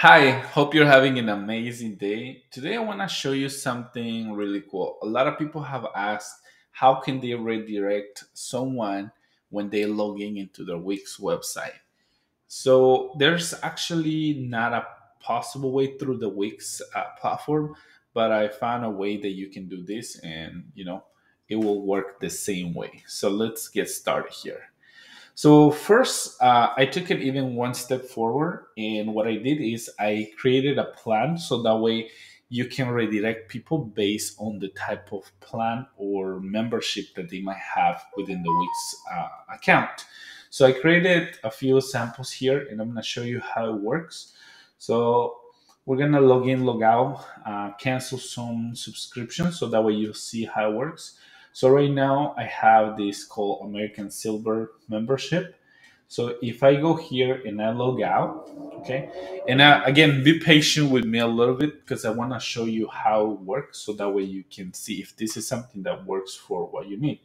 Hi, hope you're having an amazing day. Today I want to show you something really cool. A lot of people have asked how can they redirect someone when they log in into their Wix website. So there's actually not a possible way through the Wix uh, platform, but I found a way that you can do this and you know it will work the same way. So let's get started here. So first, uh, I took it even one step forward, and what I did is I created a plan so that way you can redirect people based on the type of plan or membership that they might have within the Wix uh, account. So I created a few samples here, and I'm going to show you how it works. So we're going to log in, log out, uh, cancel some subscriptions, so that way you'll see how it works. So right now I have this called American Silver membership. So if I go here and I log out, okay, and I, again, be patient with me a little bit because I want to show you how it works so that way you can see if this is something that works for what you need.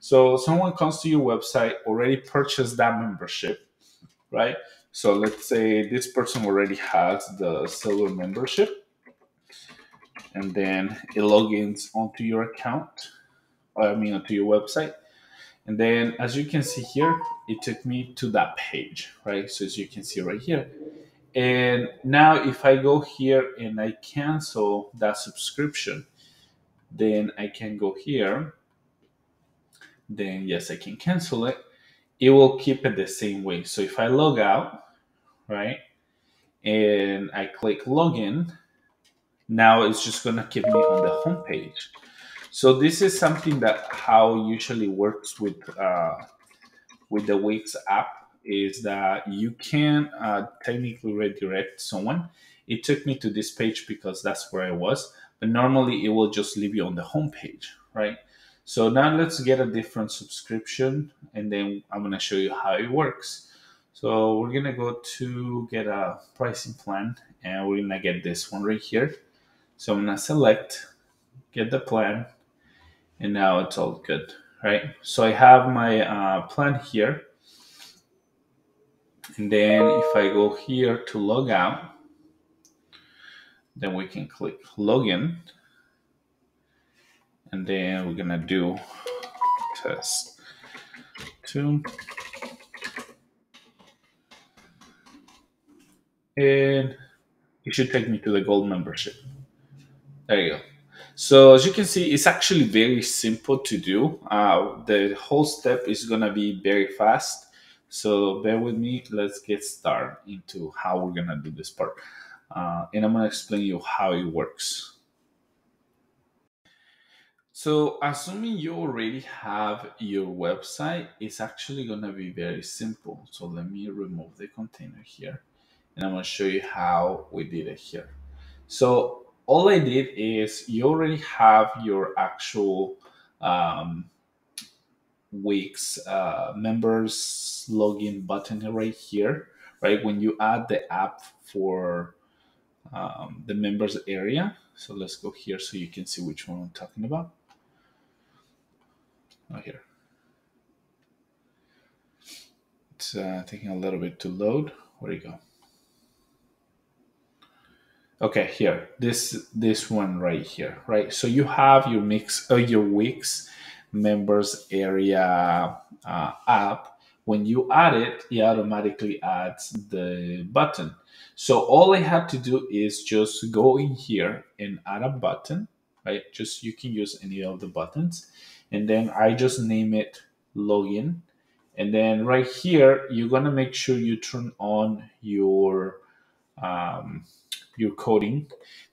So someone comes to your website, already purchased that membership, right? So let's say this person already has the silver membership and then it logins onto your account I mean, to your website. And then as you can see here, it took me to that page, right? So as you can see right here. And now if I go here and I cancel that subscription, then I can go here. Then yes, I can cancel it. It will keep it the same way. So if I log out, right, and I click login, now it's just gonna keep me on the home page. So this is something that how usually works with uh, with the Wix app is that you can uh, technically redirect someone. It took me to this page because that's where I was, but normally it will just leave you on the home page, right? So now let's get a different subscription and then I'm gonna show you how it works. So we're gonna go to get a pricing plan and we're gonna get this one right here. So I'm gonna select, get the plan, and now it's all good, right? So I have my uh, plan here. And then if I go here to log out, then we can click login. And then we're gonna do test two. And it should take me to the gold membership. There you go. So as you can see, it's actually very simple to do. Uh, the whole step is gonna be very fast. So bear with me, let's get started into how we're gonna do this part. Uh, and I'm gonna explain you how it works. So assuming you already have your website, it's actually gonna be very simple. So let me remove the container here and I'm gonna show you how we did it here. So all I did is you already have your actual um, Wix uh, members login button right here, right? When you add the app for um, the members area. So let's go here so you can see which one I'm talking about. Oh, here. It's uh, taking a little bit to load. Where do you go? Okay here. This this one right here right? So you have your mix uh, your wix members area uh, app. When you add it it automatically adds the button. So all i have to do is just go in here and add a button right? Just you can use any of the buttons. And then i just name it login. And then right here you're gonna make sure you turn on your um, your coding.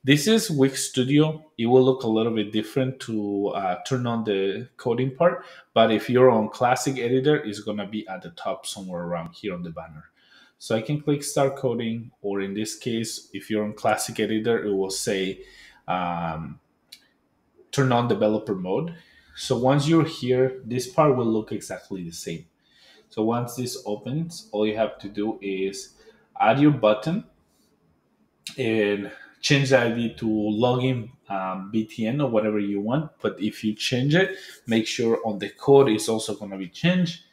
This is Wix Studio. It will look a little bit different to uh, turn on the coding part, but if you're on Classic Editor, it's gonna be at the top somewhere around here on the banner. So I can click Start Coding, or in this case, if you're on Classic Editor, it will say um, turn on developer mode. So once you're here, this part will look exactly the same. So once this opens, all you have to do is add your button and change the ID to login um, BTN or whatever you want. But if you change it, make sure on the code is also going to be changed.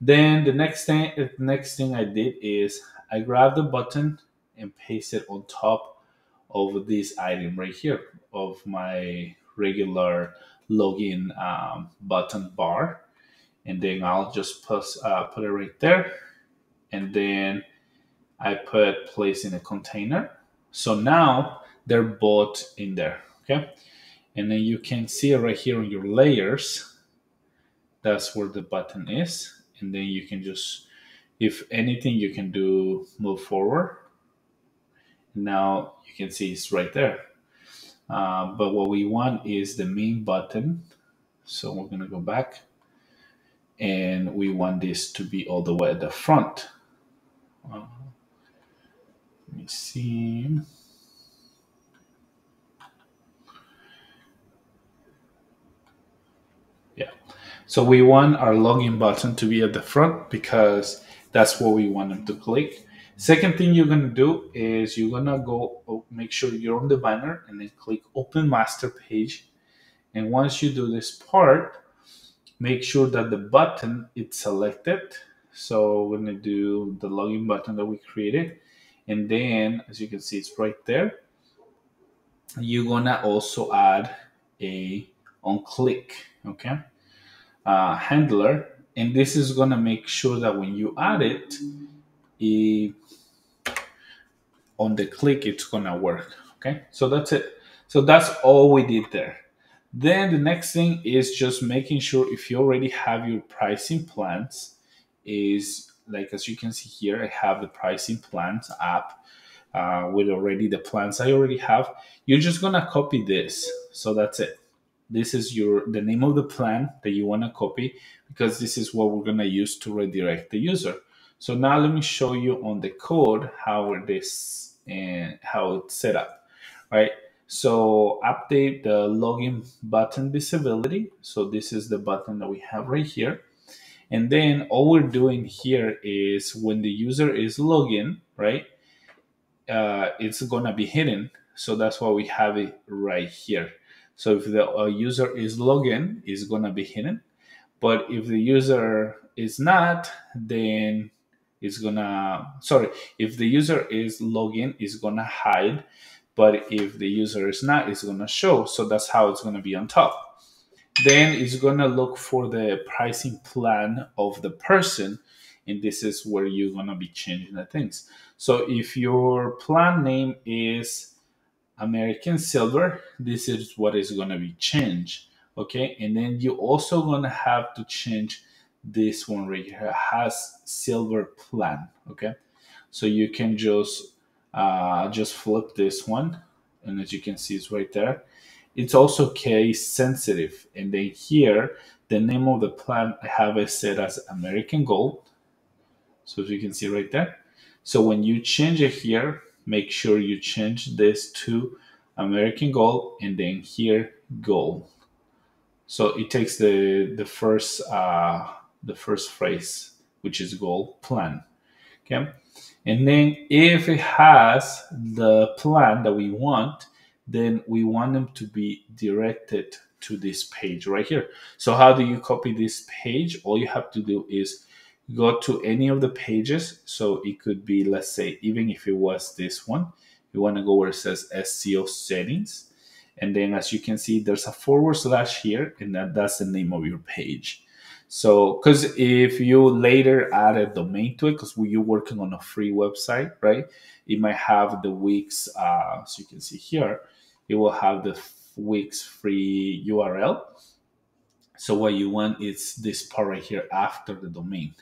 Then the next thing, the next thing I did is I grabbed the button and paste it on top of this item right here of my regular login um, button bar. And then I'll just put, uh, put it right there. And then I put place in a container. So now they're both in there, okay? And then you can see right here on your layers. That's where the button is. And then you can just, if anything, you can do move forward. Now you can see it's right there. Uh, but what we want is the main button. So we're gonna go back and we want this to be all the way at the front. Uh, let me see. Yeah. So we want our login button to be at the front because that's what we want them to click. Second thing you're gonna do is you're gonna go oh, make sure you're on the banner and then click open master page. And once you do this part, make sure that the button is selected. So we're gonna do the login button that we created. And then as you can see, it's right there. You're gonna also add a on click, okay, uh, handler. And this is gonna make sure that when you add it, it on the click, it's gonna work. Okay, so that's it. So that's all we did there. Then the next thing is just making sure if you already have your pricing plans, is like as you can see here, I have the pricing plans app uh, with already the plans I already have. You're just gonna copy this. So that's it. This is your the name of the plan that you wanna copy because this is what we're gonna use to redirect the user. So now let me show you on the code how this and how it's set up, right? So update the login button visibility. So this is the button that we have right here. And then all we're doing here is when the user is login, right? Uh, it's gonna be hidden. So that's why we have it right here. So if the uh, user is login, it's gonna be hidden. But if the user is not, then it's gonna sorry if the user is login it's gonna hide but if the user is not it's gonna show so that's how it's gonna be on top then it's gonna look for the pricing plan of the person and this is where you're gonna be changing the things. So if your plan name is american silver this is what is gonna be changed okay? And then you also gonna have to change this one right here. Has silver plan okay? So you can just uh, just flip this one and as you can see it's right there it's also case sensitive and then here the name of the plan i have it set as american gold so as you can see right there so when you change it here make sure you change this to american gold and then here gold so it takes the the first uh, the first phrase, which is goal plan. Okay. And then if it has the plan that we want, then we want them to be directed to this page right here. So how do you copy this page? All you have to do is go to any of the pages. So it could be, let's say, even if it was this one, you want to go where it says SEO settings. And then as you can see, there's a forward slash here, and that, that's the name of your page. So, because if you later add a domain to it, because you're working on a free website, right? It might have the Wix, uh, so you can see here, it will have the Wix free URL. So what you want is this part right here after the domain.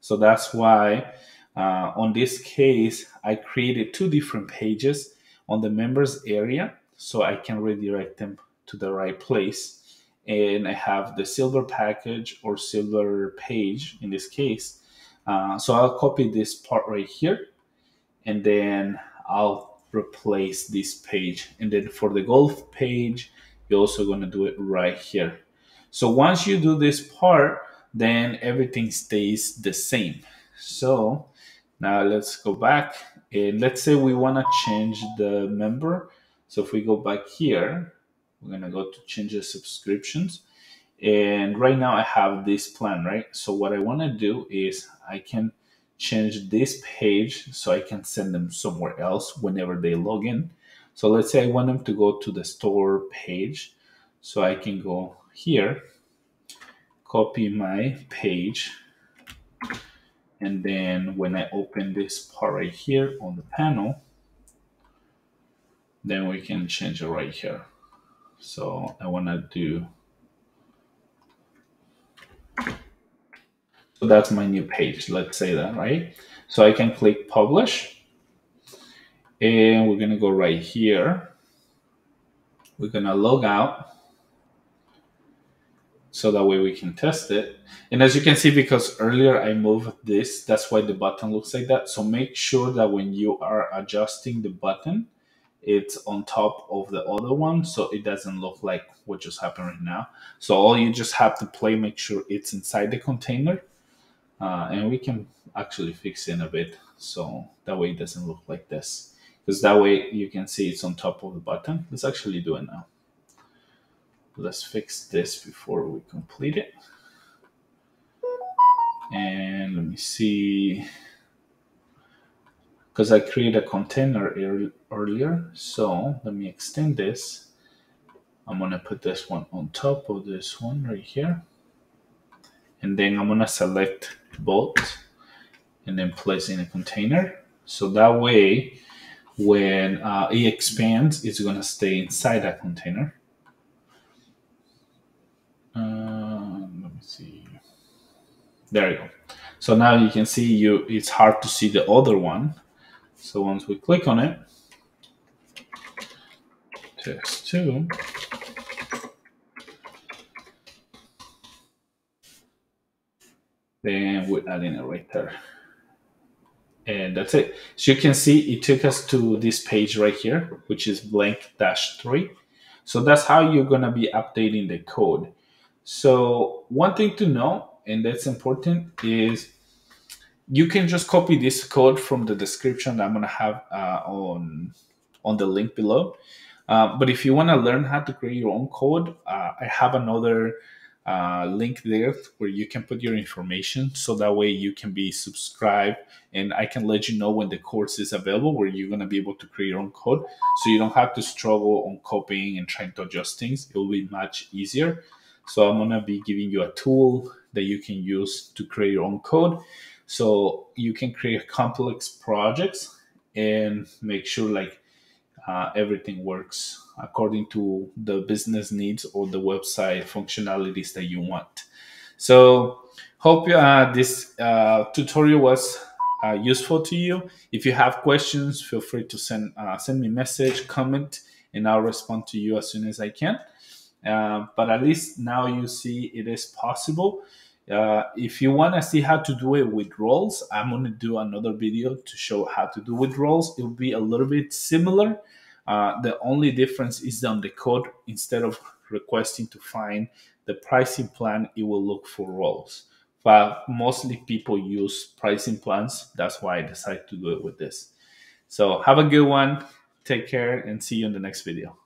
So that's why uh, on this case, I created two different pages on the members area so I can redirect them to the right place and I have the silver package or silver page in this case. Uh, so I'll copy this part right here and then I'll replace this page. And then for the golf page, you're also going to do it right here. So once you do this part, then everything stays the same. So now let's go back and let's say we want to change the member. So if we go back here, we're gonna go to change the subscriptions. And right now I have this plan, right? So what I wanna do is I can change this page so I can send them somewhere else whenever they log in. So let's say I want them to go to the store page. So I can go here, copy my page, and then when I open this part right here on the panel, then we can change it right here. So I want to do So that's my new page. Let's say that, right? So I can click publish and we're to go right here. We're to log out so that way we can test it. And as you can see, because earlier I moved this, that's why the button looks like that. So make sure that when you are adjusting the button, it's on top of the other one so it doesn't look like what just happened right now. So all you just have to play, make sure it's inside the container uh, and we can actually fix it in a bit so that way it doesn't look like this. Because that way you can see it's on top of the button. Let's actually do it now. Let's fix this before we complete it. And let me see. Because I created a container earlier so let me extend this. I'm gonna put this one on top of this one right here. And then I'm gonna select both and then place in a container. So that way, when uh, it expands, it's gonna stay inside that container. Uh, let me see. There you go. So now you can see you. It's hard to see the other one. So once we click on it, test two. Then we're adding it right there. And that's it. So you can see it took us to this page right here, which is blank dash three. So that's how you're gonna be updating the code. So one thing to know, and that's important, is you can just copy this code from the description that I'm gonna have uh, on on the link below. Uh, but if you want to learn how to create your own code, uh, I have another uh, link there where you can put your information so that way you can be subscribed and I can let you know when the course is available where you're going to be able to create your own code so you don't have to struggle on copying and trying to adjust things. It will be much easier. So I'm going to be giving you a tool that you can use to create your own code so you can create complex projects and make sure like uh, everything works according to the business needs or the website functionalities that you want. So hope uh, this uh, tutorial was uh, useful to you. If you have questions, feel free to send uh, send me a message, comment, and I'll respond to you as soon as I can. Uh, but at least now you see it is possible. Uh, if you want to see how to do it with roles, I'm going to do another video to show how to do with roles. It will be a little bit similar, uh, the only difference is on the code. Instead of requesting to find the pricing plan, it will look for roles. But mostly people use pricing plans. That's why I decided to do it with this. So have a good one. Take care and see you in the next video.